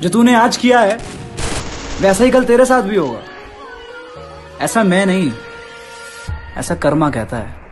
जो तूने आज किया है, वैसा ही कल तेरे साथ भी होगा। ऐसा मैं नहीं, ऐसा कर्मा कहता है।